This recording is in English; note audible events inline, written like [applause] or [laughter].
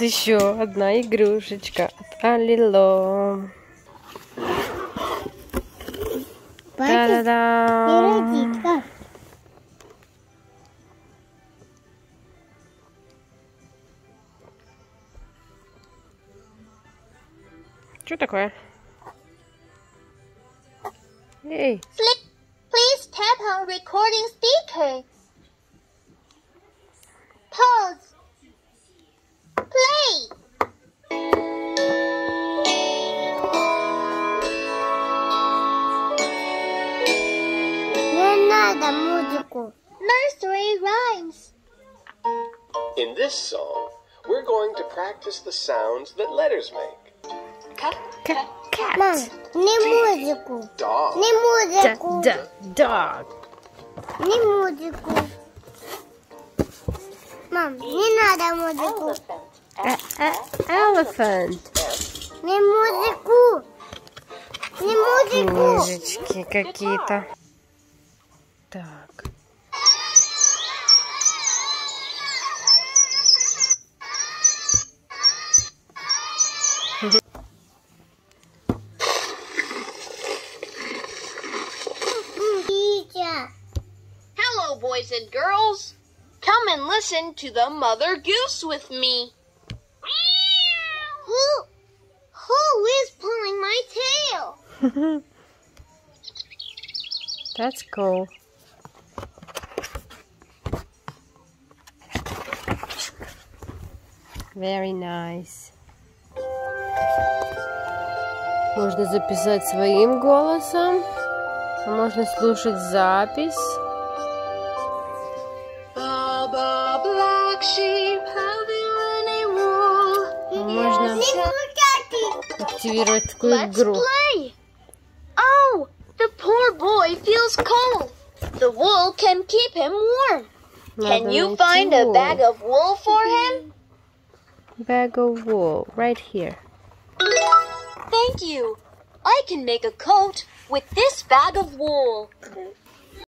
Еще одна игрушечка от Алило. Та-да-да! Что такое? Эй, please tap on recording speaker. надо музыку. Nursery rhymes. In this song, we're going to practice the sounds that letters make. cat, Мам, cat, не музыку. Dog, Не da, музыку. da, dog. Не музыку. Мам, не надо музыку. A- a- elephant. Не музыку. Не музыку. Книжечки какие-то. Так. Тетя. Hello, boys and girls. Come and listen to the Mother Goose with me. Who, who is pulling my tail? [laughs] That's cool. Very nice. Можно записать своим голосом, а можно слушать запись. Baba Black Sheep having any wool. А Можно активировать такую Let's игру. play. Oh, the poor boy feels cold. The wool can keep him warm. Can Надо you найти find a wool. bag of wool for him? Bag of wool, right here. Thank you. I can make a coat with this bag of wool.